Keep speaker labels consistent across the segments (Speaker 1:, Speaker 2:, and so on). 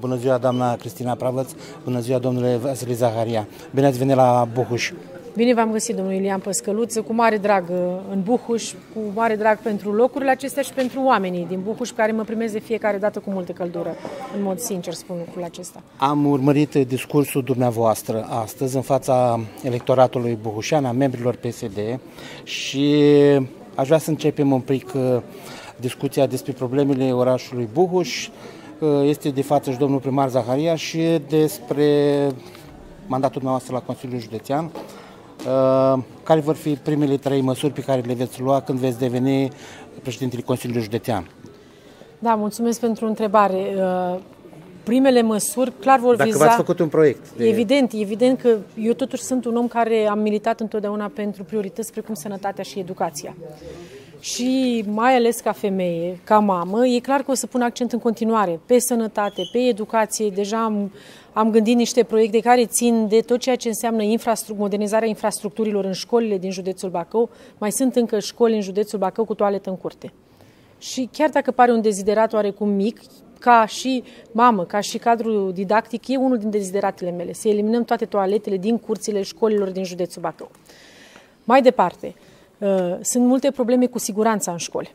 Speaker 1: Bună ziua, doamna Cristina Pravăț. Bună ziua, domnule Vasile Zaharia. Bine ați venit la Buhuș.
Speaker 2: Bine v-am găsit, domnul Ilian Păscăluță, cu mare drag uh, în Buhuș, cu mare drag pentru locurile acestea și pentru oamenii din Buhuș, care mă primesc de fiecare dată cu multă căldură. În mod sincer spun lucrul acesta.
Speaker 1: Am urmărit discursul dumneavoastră astăzi în fața electoratului buhușean, a membrilor PSD și aș vrea să începem un pic uh, discuția despre problemele orașului Buhuș. Uh, este de față și domnul primar Zaharia și despre mandatul dumneavoastră la Consiliul Județean. Uh, care vor fi primele trei măsuri pe care le veți lua când veți deveni președintele Consiliului Județean?
Speaker 2: Da, mulțumesc pentru întrebare. Uh, primele măsuri clar vor
Speaker 1: Dacă
Speaker 2: viza...
Speaker 1: Dacă v-ați făcut un proiect.
Speaker 2: De... Evident, evident că eu totuși sunt un om care am militat întotdeauna pentru priorități precum sănătatea și educația. Și mai ales ca femeie, ca mamă, e clar că o să pun accent în continuare pe sănătate, pe educație. Deja am, am gândit niște proiecte care țin de tot ceea ce înseamnă infrastruct- modernizarea infrastructurilor în școlile din județul Bacău. Mai sunt încă școli în județul Bacău cu toaletă în curte. Și chiar dacă pare un deziderat oarecum mic, ca și mamă, ca și cadru didactic, e unul din dezideratele mele, să eliminăm toate toaletele din curțile școlilor din județul Bacău. Mai departe, uh, sunt multe probleme cu siguranța în școli.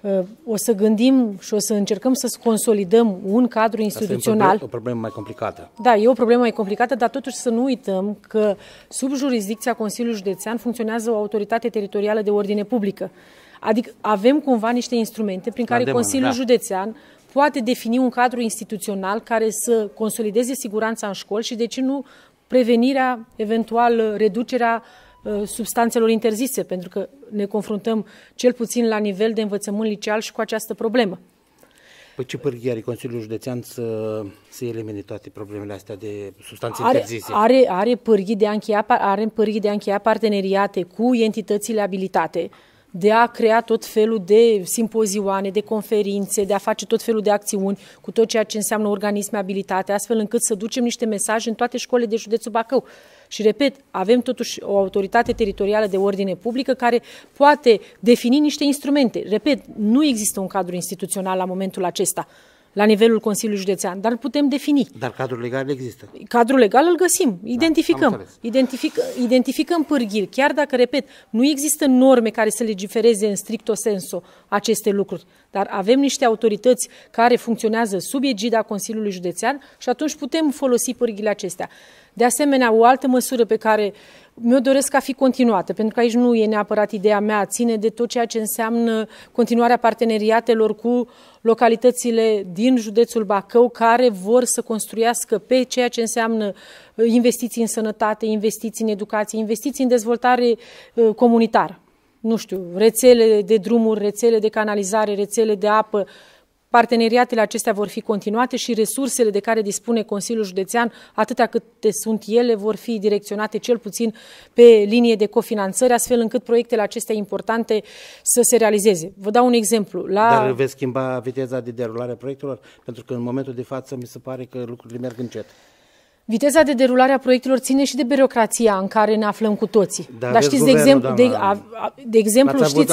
Speaker 2: Uh, o să gândim și o să încercăm să consolidăm un cadru instituțional.
Speaker 1: Asta e o problemă mai complicată.
Speaker 2: Da, e o problemă mai complicată, dar totuși să nu uităm că sub jurisdicția Consiliului Județean funcționează o autoritate teritorială de ordine publică. Adică avem cumva niște instrumente prin care Consiliul da. Județean poate defini un cadru instituțional care să consolideze siguranța în școli și, de ce nu, prevenirea, eventual reducerea uh, substanțelor interzise, pentru că ne confruntăm cel puțin la nivel de învățământ liceal și cu această problemă.
Speaker 1: Păi ce pârghii are Consiliul Județean să, să elimine toate problemele astea de substanțe are, interzise?
Speaker 2: Are, are, pârghii de a încheia, are pârghii de a încheia parteneriate cu entitățile abilitate, de a crea tot felul de simpozioane, de conferințe, de a face tot felul de acțiuni cu tot ceea ce înseamnă organisme abilitate, astfel încât să ducem niște mesaje în toate școlile de județul Bacău. Și repet, avem totuși o autoritate teritorială de ordine publică care poate defini niște instrumente. Repet, nu există un cadru instituțional la momentul acesta la nivelul Consiliului Județean, dar îl putem defini.
Speaker 1: Dar cadrul legal există.
Speaker 2: Cadrul legal îl găsim, da, identificăm. Da, identific, identificăm pârghiri, chiar dacă, repet, nu există norme care să legifereze în stricto senso aceste lucruri, dar avem niște autorități care funcționează sub egida Consiliului Județean și atunci putem folosi pârghile acestea. De asemenea, o altă măsură pe care mi-o doresc a fi continuată, pentru că aici nu e neapărat ideea mea, ține de tot ceea ce înseamnă continuarea parteneriatelor cu localitățile din județul Bacău care vor să construiască pe ceea ce înseamnă uh, investiții în sănătate, investiții în educație, investiții în dezvoltare uh, comunitară. Nu știu, rețele de drumuri, rețele de canalizare, rețele de apă, Parteneriatele acestea vor fi continuate și resursele de care dispune Consiliul Județean, atâtea câte sunt ele, vor fi direcționate cel puțin pe linie de cofinanțări, astfel încât proiectele acestea importante să se realizeze. Vă dau un exemplu.
Speaker 1: La... Dar veți schimba viteza de derulare a proiectelor? Pentru că în momentul de față mi se pare că lucrurile merg încet.
Speaker 2: Viteza de derulare a proiectelor ține și de birocrația în care ne aflăm cu toții.
Speaker 1: Da,
Speaker 2: Dar știți, de exemplu, de, a, a, de exemplu, știți,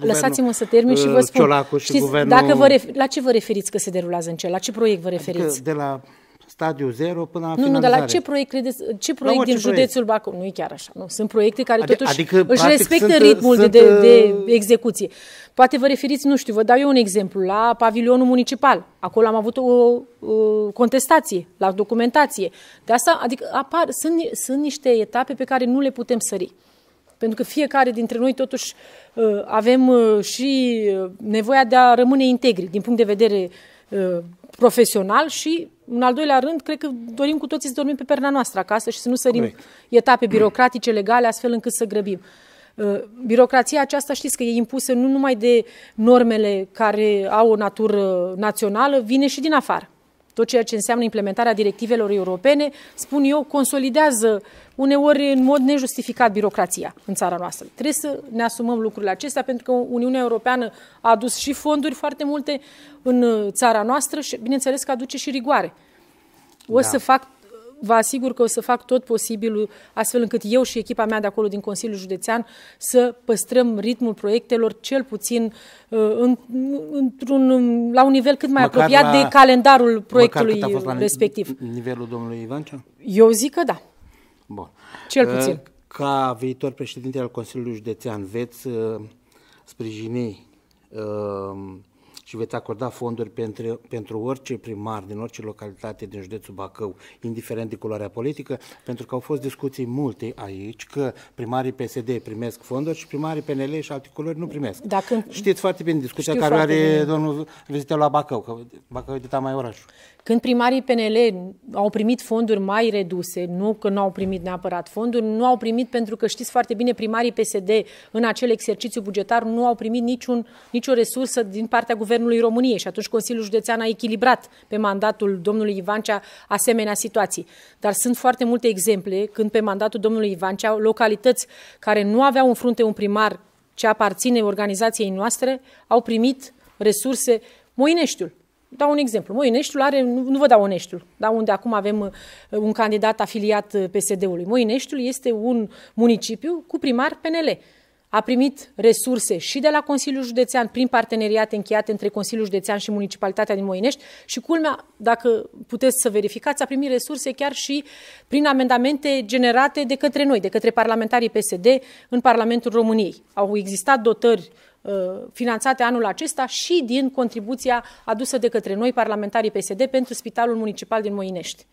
Speaker 2: lăsați-mă să termin și vă spun, știți, guvernul... dacă vă refer, la ce vă referiți că se derulează în cel? La ce proiect vă referiți? Adică
Speaker 1: de la stadiu zero până la
Speaker 2: Nu, nu, dar la ce proiect credeți, ce proiect din proiect? județul Bacău? Nu e chiar așa, nu. Sunt proiecte care Adi, totuși adică, își practic, respectă sunt, ritmul sunt, de, de uh, execuție. Poate vă referiți, nu știu, vă dau eu un exemplu, la pavilionul municipal. Acolo am avut o, o contestație, la documentație. De asta, adică apar, sunt, sunt niște etape pe care nu le putem sări. Pentru că fiecare dintre noi totuși uh, avem uh, și nevoia de a rămâne integri din punct de vedere profesional și, în al doilea rând, cred că dorim cu toții să dormim pe perna noastră acasă și să nu sărim Correct. etape birocratice, legale, astfel încât să grăbim. Uh, birocrația aceasta știți că e impusă nu numai de normele care au o natură națională, vine și din afară. Tot ceea ce înseamnă implementarea directivelor europene, spun eu, consolidează uneori în mod nejustificat birocrația în țara noastră. Trebuie să ne asumăm lucrurile acestea pentru că Uniunea Europeană a adus și fonduri foarte multe în țara noastră și bineînțeles că aduce și rigoare. O da. să fac vă asigur că o să fac tot posibilul astfel încât eu și echipa mea de acolo din Consiliul Județean să păstrăm ritmul proiectelor cel puțin uh, într-un, la un nivel cât mai măcar apropiat la, de calendarul proiectului măcar cât a fost la respectiv.
Speaker 1: nivelul domnului Ivancea?
Speaker 2: Eu zic că da.
Speaker 1: Bun.
Speaker 2: Cel puțin. Uh,
Speaker 1: ca viitor președinte al Consiliului Județean, veți uh, sprijini uh, și veți acorda fonduri pentru, pentru orice primar din orice localitate din județul Bacău, indiferent de culoarea politică, pentru că au fost discuții multe aici că primarii PSD primesc fonduri și primarii PNL și alte culori nu primesc. Dacă... Știți foarte bine discuția Știu care are bine. domnul vizită la Bacău, că Bacău e de mai orașul.
Speaker 2: Când primarii PNL au primit fonduri mai reduse, nu că nu au primit neapărat fonduri, nu au primit pentru că știți foarte bine, primarii PSD în acel exercițiu bugetar nu au primit niciun, nicio resursă din partea Guvernului României și atunci Consiliul Județean a echilibrat pe mandatul domnului Ivancea asemenea situații. Dar sunt foarte multe exemple când pe mandatul domnului Ivancea localități care nu aveau în frunte un primar ce aparține organizației noastre au primit resurse Moineștiul, Dau un exemplu. Moineștiul are, nu, nu vă dau Oneștiul, da, unde acum avem uh, un candidat afiliat uh, PSD-ului. Moineștiul este un municipiu cu primar PNL. A primit resurse și de la Consiliul Județean prin parteneriate încheiate între Consiliul Județean și Municipalitatea din Moinești și culmea, dacă puteți să verificați, a primit resurse chiar și prin amendamente generate de către noi, de către parlamentarii PSD în Parlamentul României. Au existat dotări Uh, finanțate anul acesta și din contribuția adusă de către noi, parlamentarii PSD, pentru Spitalul Municipal din Moinești.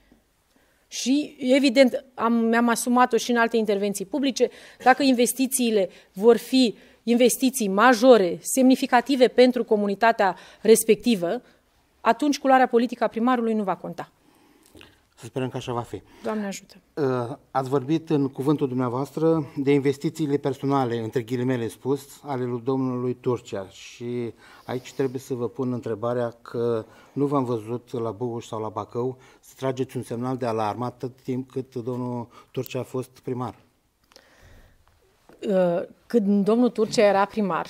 Speaker 2: Și, evident, am, mi-am asumat-o și în alte intervenții publice, dacă investițiile vor fi investiții majore, semnificative pentru comunitatea respectivă, atunci culoarea politică a primarului nu va conta.
Speaker 1: Să sperăm că așa va fi.
Speaker 2: Doamne ajută!
Speaker 1: Uh, ați vorbit în cuvântul dumneavoastră de investițiile personale, între ghilimele spus, ale lui domnului Turcia și aici trebuie să vă pun întrebarea că nu v-am văzut la Buguș sau la Bacău să trageți un semnal de alarmă atât timp cât domnul Turcia a fost primar.
Speaker 2: Uh, când domnul Turcia era primar,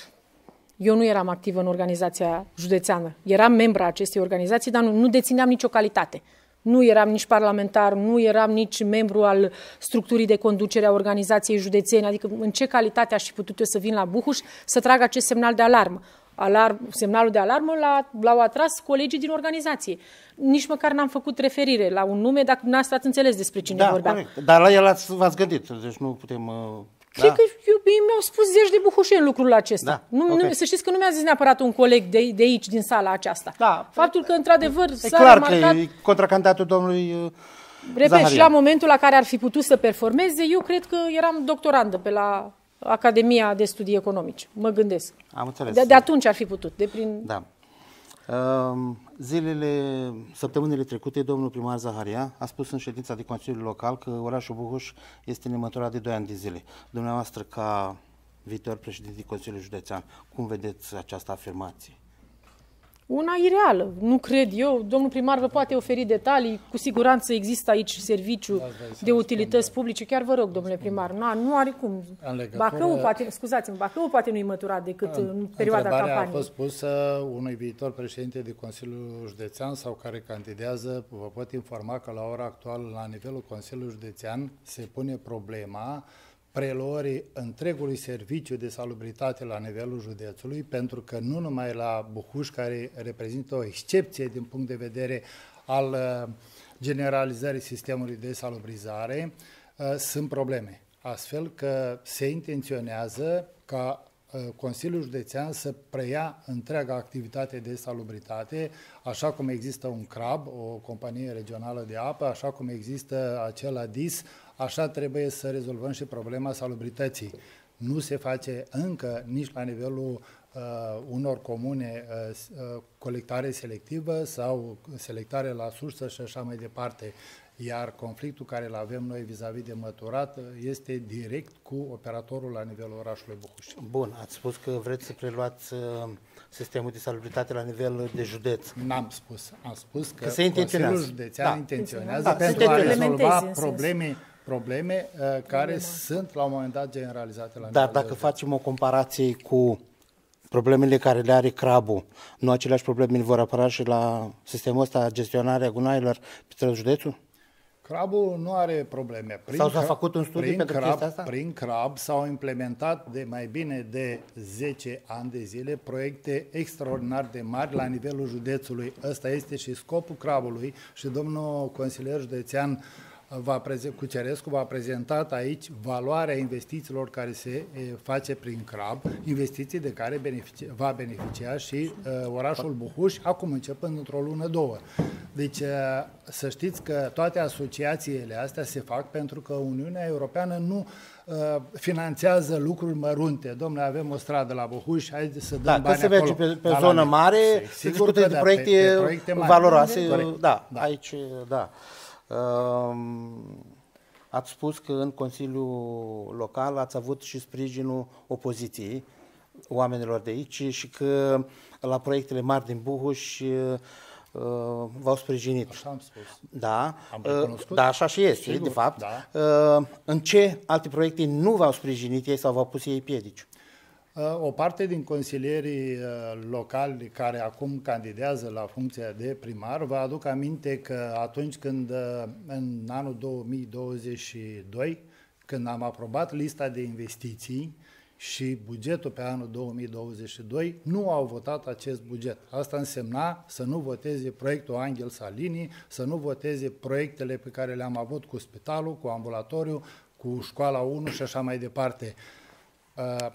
Speaker 2: eu nu eram activă în organizația județeană. Eram membra acestei organizații, dar nu, nu dețineam nicio calitate. Nu eram nici parlamentar, nu eram nici membru al structurii de conducere a organizației județene, adică în ce calitate aș fi putut eu să vin la Buhuș să trag acest semnal de alarmă. Alarm, semnalul de alarmă l-au atras colegii din organizație. Nici măcar n-am făcut referire la un nume, dacă dumneavoastră ați înțeles despre cine
Speaker 1: da,
Speaker 2: vorbeam.
Speaker 1: Corect. Dar la el v-ați gândit, deci nu putem uh,
Speaker 2: Cred da. că eu, mi-au spus zeci de buhușeni lucrul acesta. Da. Nu, okay. nu, să știți că nu mi-a zis neapărat un coleg de, de aici, din sala aceasta. Da. Faptul că, într-adevăr,
Speaker 1: e s-a clar remarcat... că e contracandidatul domnului uh,
Speaker 2: Repet, Zaharia. și la momentul la care ar fi putut să performeze, eu cred că eram doctorandă pe la Academia de Studii Economice. Mă gândesc.
Speaker 1: Am înțeles.
Speaker 2: De, de atunci ar fi putut. De prin...
Speaker 1: Da. Zilele, săptămânile trecute, domnul primar Zaharia a spus în ședința de Consiliul Local că orașul Buhuș este nemăturat de 2 ani de zile. Dumneavoastră, ca viitor președinte Consiliului Județean, cum vedeți această afirmație?
Speaker 2: Una ireală. Nu cred eu. Domnul primar vă poate oferi detalii. Cu siguranță există aici serviciu de utilități publice. Chiar vă rog, domnule primar. Nu, nu are cum. Legătură... Bacău poate, scuzați-mă, Bacău poate nu-i măturat decât în, în perioada campaniei.
Speaker 3: a fost pusă unui viitor președinte de Consiliul Județean sau care candidează. Vă pot informa că la ora actuală, la nivelul Consiliului Județean, se pune problema preluării întregului serviciu de salubritate la nivelul județului, pentru că nu numai la Buhuș, care reprezintă o excepție din punct de vedere al uh, generalizării sistemului de salubrizare, uh, sunt probleme. Astfel că se intenționează ca uh, Consiliul Județean să preia întreaga activitate de salubritate, așa cum există un CRAB, o companie regională de apă, așa cum există acela DIS, așa trebuie să rezolvăm și problema salubrității. Nu se face încă nici la nivelul uh, unor comune uh, uh, colectare selectivă sau selectare la sursă și așa mai departe. Iar conflictul care îl avem noi vis-a-vis -vis de măturat este direct cu operatorul la nivelul orașului Buhuș.
Speaker 1: Bun, ați spus că vreți să preluați uh, sistemul de salubritate la nivel de județ.
Speaker 3: N-am spus. Am spus că, că
Speaker 1: se
Speaker 3: Consiliul Județean da. intenționează da, pentru a rezolva probleme probleme uh, care Problema. sunt la un moment dat generalizate la
Speaker 1: Dar dacă facem o comparație cu problemele care le are crabul, nu aceleași probleme vor apăra și la sistemul ăsta gestionarea gunoaielor pe județul?
Speaker 3: Crabul nu are probleme.
Speaker 1: Prin Sau s-a făcut un studiu pentru crab, chestia asta?
Speaker 3: Prin crab s-au implementat de mai bine de 10 ani de zile proiecte extraordinar de mari la nivelul județului. Ăsta este și scopul crabului și domnul consilier județean va preze- Cucerescu va prezentat aici valoarea investițiilor care se face prin CRAB, investiții de care beneficia, va beneficia și uh, orașul Buhuș, acum începând într-o lună, două. Deci uh, să știți că toate asociațiile astea se fac pentru că Uniunea Europeană nu uh, finanțează lucruri mărunte. Domnule, avem o stradă la Buhuș, hai să dăm da, bani
Speaker 1: se merge pe, pe zonă mare, se discută de da, proiecte, pe, pe proiecte mari. valoroase. Da, da, aici, da. Ați spus că în Consiliul Local ați avut și sprijinul opoziției, oamenilor de aici, și că la proiectele mari din Buhuș uh, v-au sprijinit.
Speaker 3: Așa am spus.
Speaker 1: Da, am uh, da așa și este, Sigur, de fapt. Da. Uh, în ce alte proiecte nu v-au sprijinit ei sau v-au pus ei piedici?
Speaker 3: O parte din consilierii uh, locali care acum candidează la funcția de primar vă aduc aminte că atunci când uh, în anul 2022, când am aprobat lista de investiții și bugetul pe anul 2022, nu au votat acest buget. Asta însemna să nu voteze proiectul Angel Salini, să nu voteze proiectele pe care le-am avut cu spitalul, cu ambulatoriu, cu școala 1 și așa mai departe uh,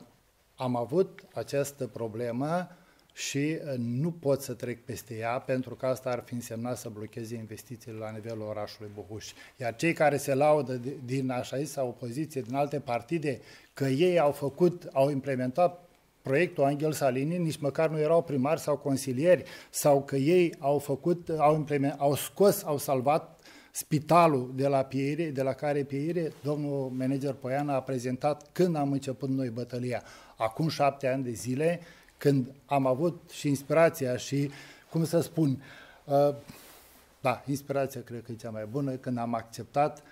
Speaker 3: am avut această problemă și uh, nu pot să trec peste ea, pentru că asta ar fi însemnat să blocheze investițiile la nivelul orașului Buhuș. Iar cei care se laudă din așa zisă opoziție, din alte partide, că ei au făcut, au implementat proiectul Angel Salini, nici măcar nu erau primari sau consilieri, sau că ei au făcut, au, implement, au scos, au salvat spitalul de la Pieire, de la care Pieire, domnul manager Poiana a prezentat când am început noi bătălia acum șapte ani de zile, când am avut și inspirația și, cum să spun, uh, da, inspirația cred că e cea mai bună, când am acceptat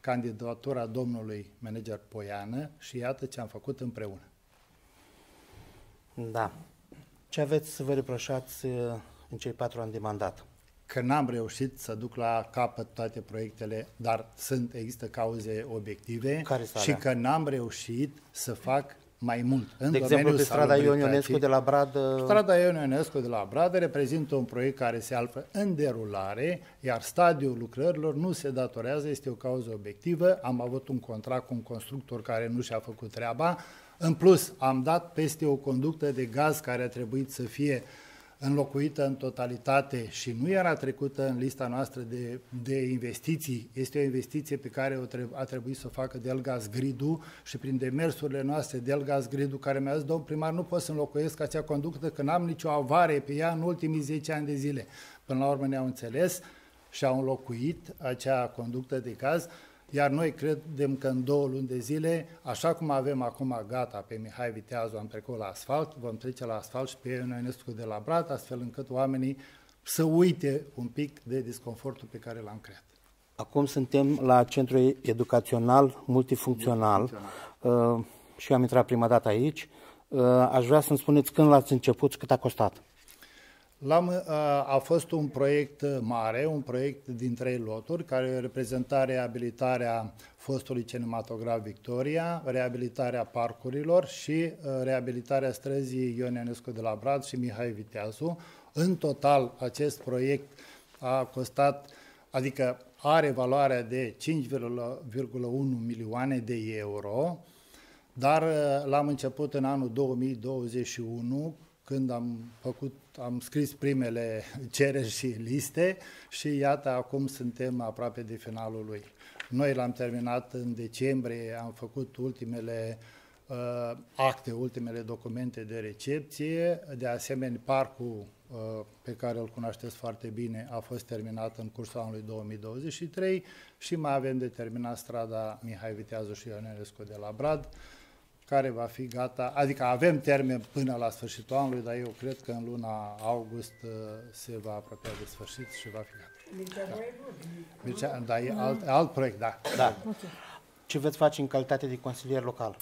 Speaker 3: candidatura domnului manager Poiană și iată ce am făcut împreună.
Speaker 1: Da. Ce aveți să vă reproșați uh, în cei patru ani de mandat?
Speaker 3: Că n-am reușit să duc la capăt toate proiectele, dar sunt, există cauze obiective
Speaker 1: Care
Speaker 3: și că n-am reușit să fac mai mult.
Speaker 1: În de exemplu, pe strada Ion Ionescu de la Brad...
Speaker 3: Strada Ion Ionescu de la Brad reprezintă un proiect care se află în derulare, iar stadiul lucrărilor nu se datorează, este o cauză obiectivă. Am avut un contract cu un constructor care nu și-a făcut treaba. În plus, am dat peste o conductă de gaz care a trebuit să fie uh, înlocuită în totalitate și nu era trecută în lista noastră de, de investiții, este o investiție pe care o treb- a trebuit să o facă Delgaz Gridu și prin demersurile noastre Delgaz Gridu, care mi-a zis, domn primar, nu pot să înlocuiesc acea conductă, că n-am nicio avare pe ea în ultimii 10 ani de zile. Până la urmă ne-au înțeles și au înlocuit acea conductă de gaz iar noi credem că în două luni de zile, așa cum avem acum gata pe Mihai Viteazu, am trecut la asfalt, vom trece la asfalt și pe Ionescu de la Brat, astfel încât oamenii să uite un pic de disconfortul pe care l-am creat.
Speaker 1: Acum suntem la centru educațional multifuncțional, multifuncțional. Uh, și eu am intrat prima dată aici. Uh, aș vrea să-mi spuneți când l-ați început și cât a costat.
Speaker 3: L-am, a fost un proiect mare, un proiect din trei loturi, care reprezenta reabilitarea fostului cinematograf Victoria, reabilitarea parcurilor și reabilitarea străzii Ion Ionescu de la Brad și Mihai Viteazu. În total, acest proiect a costat, adică are valoarea de 5,1 milioane de euro, dar l-am început în anul 2021 când am făcut, am scris primele cereri și liste și iată acum suntem aproape de finalul lui. Noi l-am terminat în decembrie, am făcut ultimele uh, acte, ultimele documente de recepție, de asemenea parcul uh, pe care îl cunoașteți foarte bine a fost terminat în cursul anului 2023 și mai avem de terminat strada Mihai Viteazu și Ionescu de la Brad, care va fi gata, adică avem termen până la sfârșitul anului, dar eu cred că în luna august uh, se va apropia de sfârșit și va fi gata. Da, da e alt, alt proiect, da.
Speaker 1: da. Okay. Ce veți face în calitate de consilier local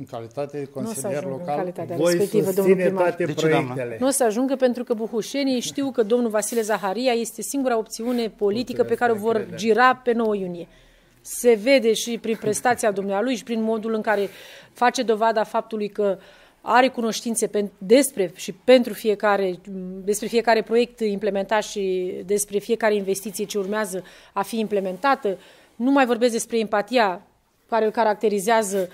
Speaker 3: în calitate de consilier local, voi susține toate de proiectele.
Speaker 2: Nu o să ajungă pentru că buhușenii știu că domnul Vasile Zaharia este singura opțiune politică pe care o vor gira pe 9 iunie. Se vede și prin prestația dumnealui și prin modul în care face dovada faptului că are cunoștințe despre și pentru fiecare, despre fiecare proiect implementat și despre fiecare investiție ce urmează a fi implementată. Nu mai vorbesc despre empatia care îl caracterizează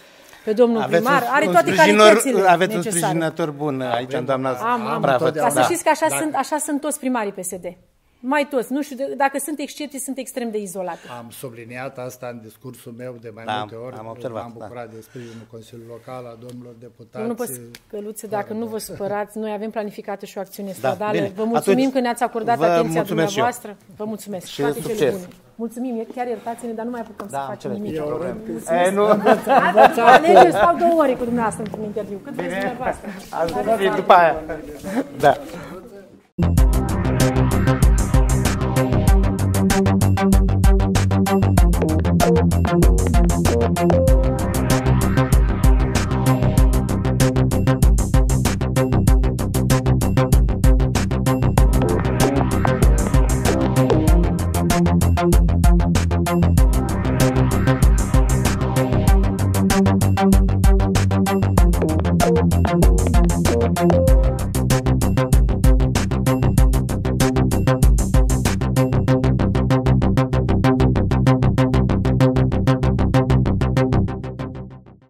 Speaker 2: pe domnul aveți primar, un, are toate calitățile
Speaker 1: Aveți necesare. un sprijinător bun aici, Avem, doamna
Speaker 2: am, am, Bravo. Ca să știți că așa, sunt, așa sunt toți primarii PSD. Mai toți. Nu știu, dacă sunt excepții, sunt extrem de izolate.
Speaker 3: Am subliniat asta în discursul meu de mai da, multe ori. Am observat, am bucurat da. de sprijinul Consiliului Local, a domnilor deputați. Nu
Speaker 2: păs, căluțe, dacă nu vă supărați, noi avem planificată și o acțiune stradală. Da, vă mulțumim Atunci, că ne-ați acordat atenția dumneavoastră. Vă mulțumesc.
Speaker 1: Și Toate succes. Cele bune.
Speaker 2: Mulțumim, chiar iertați-ne, dar nu mai apucăm da, să facem nimic.
Speaker 1: Eu, e, nu.
Speaker 2: Alege, stau două ore cu dumneavoastră într-un interviu. Cât vreți dumneavoastră?
Speaker 1: După aia. Da.